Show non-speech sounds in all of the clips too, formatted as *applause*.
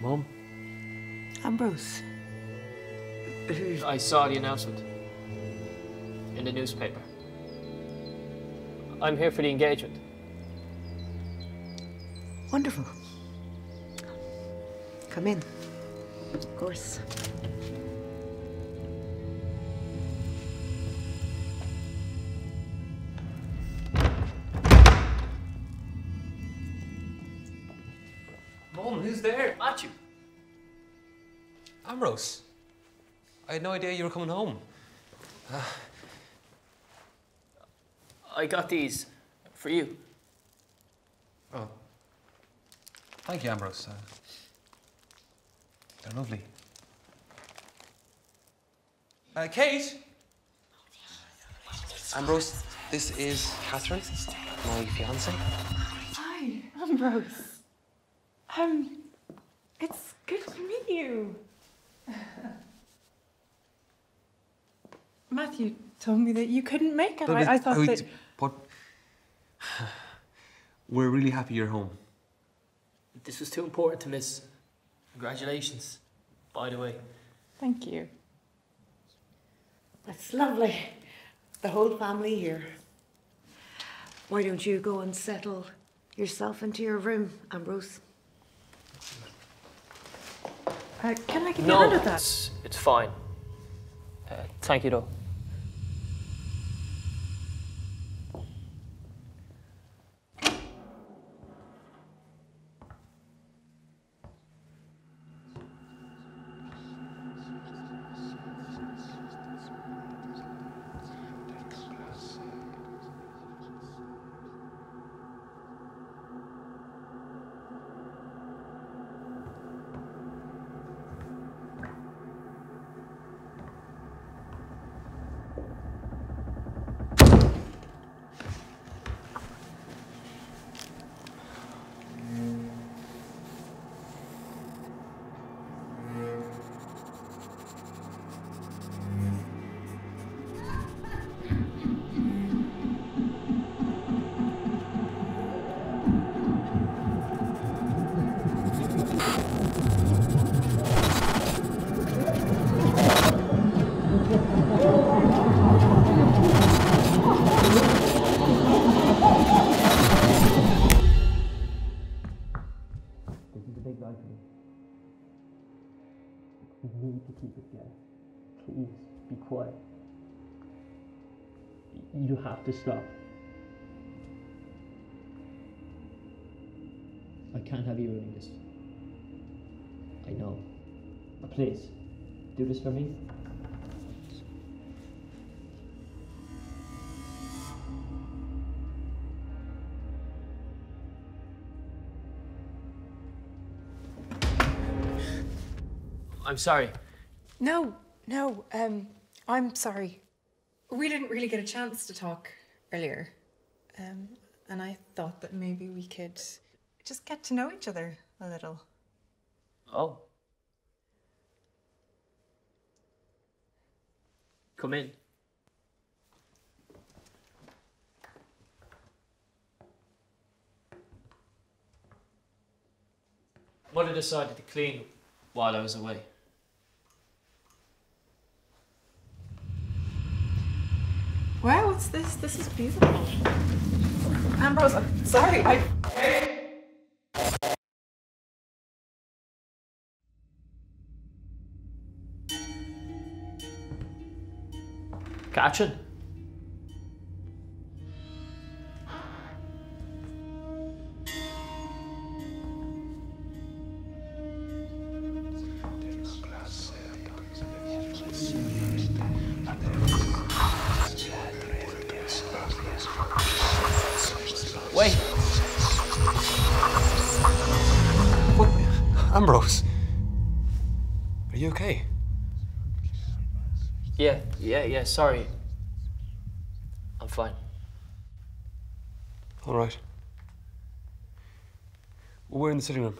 Mum, Ambrose. I saw the announcement in the newspaper. I'm here for the engagement. Wonderful. Come in. Of course. Mum, who's there? Matthew. Ambrose, I had no idea you were coming home. I got these for you. Oh. Thank you, Ambrose. Uh, they're lovely. Uh, Kate? Ambrose, this is Catherine, my fiance. Hi, Ambrose. Um, it's good to meet you. *laughs* Matthew told me that you couldn't make it. But I, I it- thought oh, that. But *sighs* we're really happy you're home. This was too important to miss. Congratulations, by the way. Thank you. That's lovely. The whole family here. Why don't you go and settle yourself into your room, Ambrose? Uh, can I give you a No, hand with that? it's, it's fine. Uh, thank you, though. Stop. I can't have you ruining this. I know. But please, do this for me. I'm sorry. No, no. Um, I'm sorry. We didn't really get a chance to talk earlier, um, and I thought that maybe we could just get to know each other a little. Oh. Come in. Mother decided to clean while I was away. What's this? This is beautiful. Ambrose, I'm sorry. I. Catherine? Ambrose? Are you okay? Yeah, yeah, yeah, sorry. I'm fine. All right. We're in the sitting room.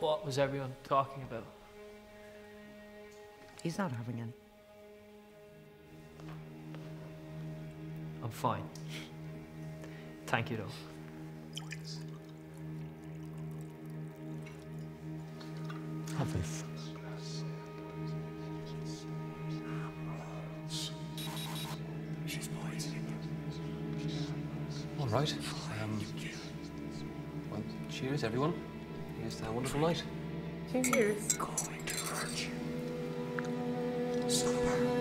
What was everyone talking about? He's not having any. I'm fine. Thank you, though. Have this. All right. Um, well, cheers, everyone. Here's to a wonderful night. Cheers. Ambrose,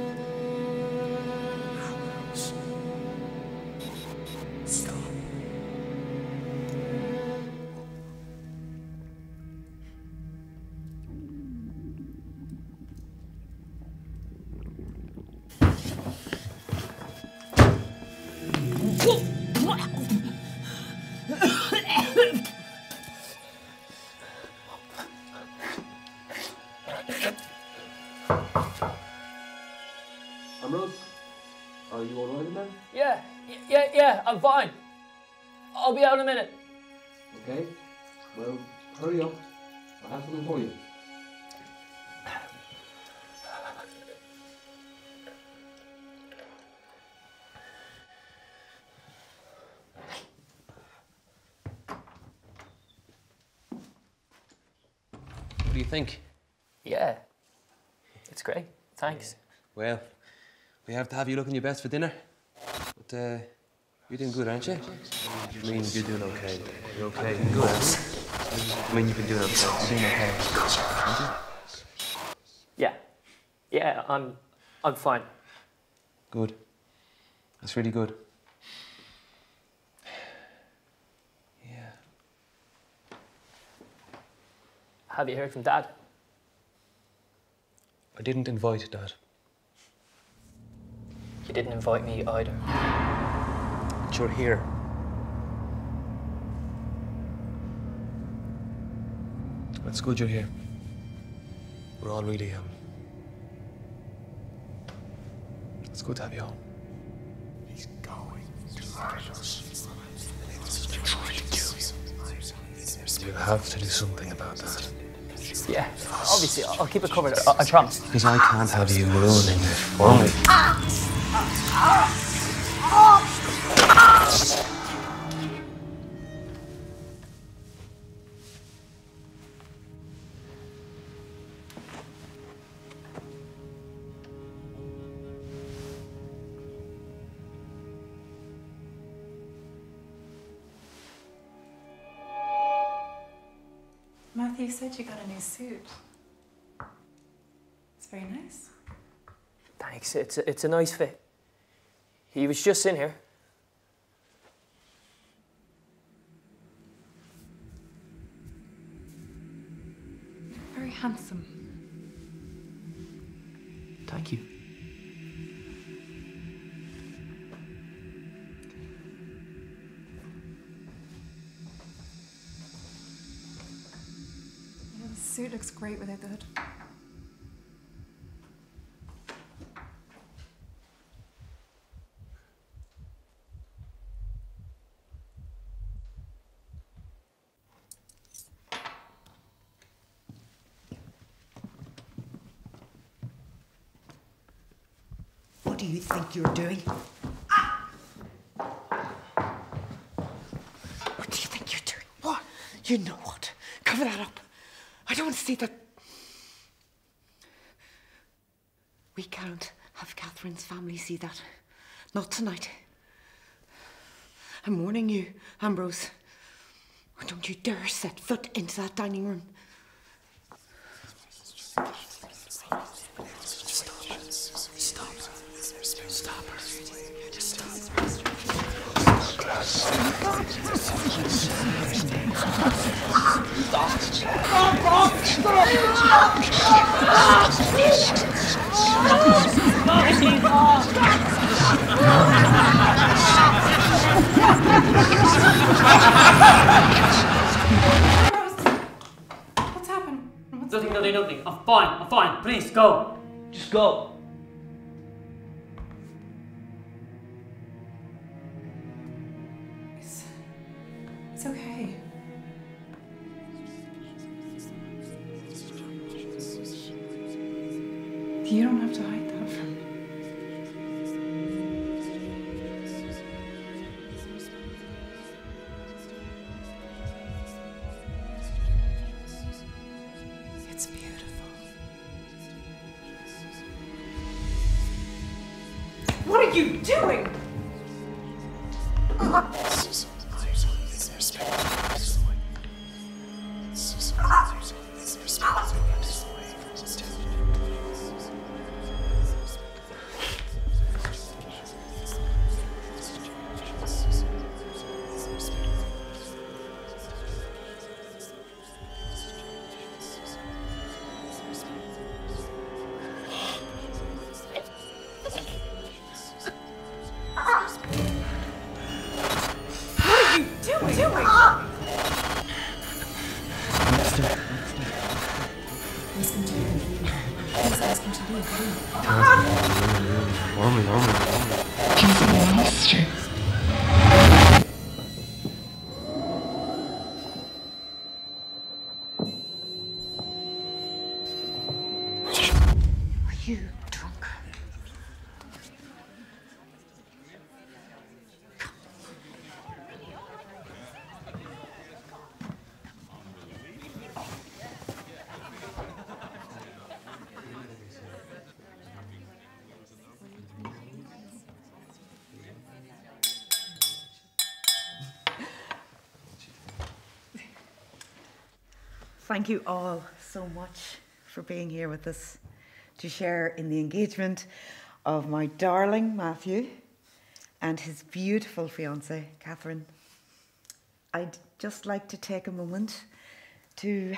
are you all right in there? Yeah, yeah, yeah, I'm fine. I'll be out in a minute. Okay. Well, hurry up. I have something for you. What do you think? Yeah, it's great. Thanks. Well, we have to have you looking your best for dinner. But uh, you're doing good, aren't you? I mean, you're doing okay. You're okay. Good. I mean, you've been doing okay. You're doing okay. Yeah, yeah, I'm, I'm fine. Good. That's really good. Yeah. Have you heard from Dad? I didn't invite Dad. You didn't invite me either. But you're here. It's good you're here. We're all really, um. It's good to have you home. He's going to hurt us. You have to do something about that. Yeah, obviously, I'll keep it covered. I, I promise. Because I can't have you ruining it for me. Matthew said you got a new suit. It's very nice. Thanks. It's a, it's a nice fit. He was just in here. Very handsome. Thank you. Yeah, the suit looks great without the hood. What do you think you're doing? What do you think you're doing? What? You know what? Cover that up. I don't want to see that. We can't have Catherine's family see that. Not tonight. I'm warning you, Ambrose. Don't you dare set foot into that dining room. What's happened? What's Nothing, nothing, nothing. I'm fine. I'm fine. Please go. Just go. You don't have to hide that from me. It's beautiful. What are you doing? You drunk? Thank you all so much for being here with us to share in the engagement of my darling Matthew and his beautiful fiancée, Catherine. I'd just like to take a moment to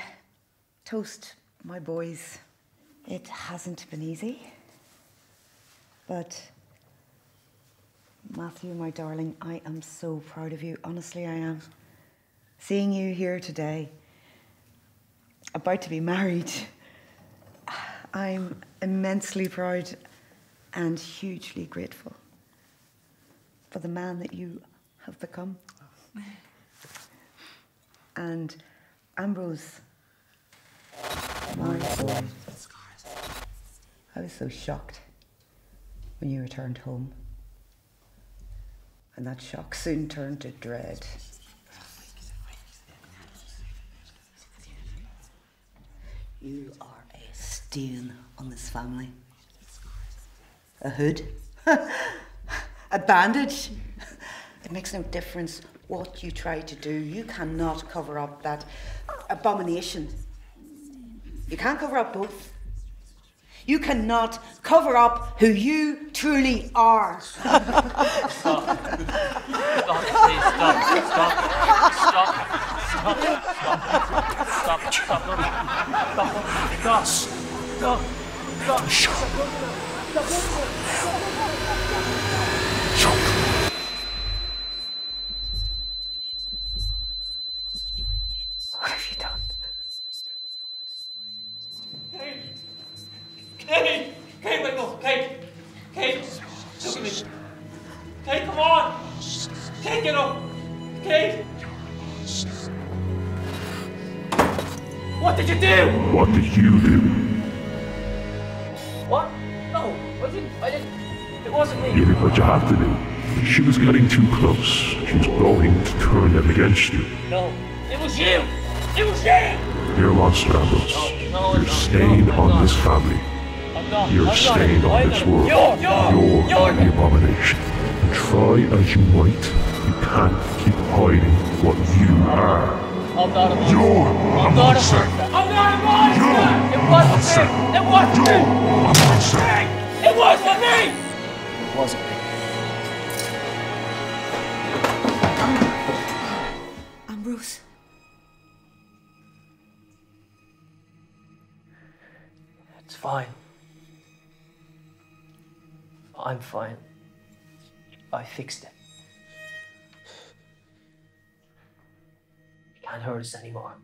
toast my boys. It hasn't been easy, but Matthew, my darling, I am so proud of you. Honestly, I am. Seeing you here today, about to be married, I'm immensely proud and hugely grateful for the man that you have become. And Ambrose, my I was so shocked when you returned home. And that shock soon turned to dread. You are stain on this family. A hood, a bandage. It makes no difference what you try to do. You cannot cover up that abomination. You can't cover up both. You cannot cover up who you truly are. Stop. Stop, please. Stop. Stop. Stop. Stop. Stop. Stop. Stop. Stop. Stop. Stop. Stop. What have you done? Kate! Kate! Kate, wake up! Kate! Kate! Look at me! Kate, come on! Kate, get up! Kate! What did you do? What did you do? It wasn't me. You did what you have to do. She was getting too close. She was going to turn them against you. No, it was you. It was you. You're lost, Ambrose. No, You're no, staying no, on not. this family. I'm not. You're I'm staying on I'm this world. You're, you're, You're you're the abomination. Try as you might, you can't keep hiding what you are. I'm not a monster. You're a I'm not a monster. I'm not a monster. You're it wasn't me. It wasn't You're a monster. It wasn't me. It wasn't me. Ambrose. It's fine. I'm fine. I fixed it. It can't hurt us anymore.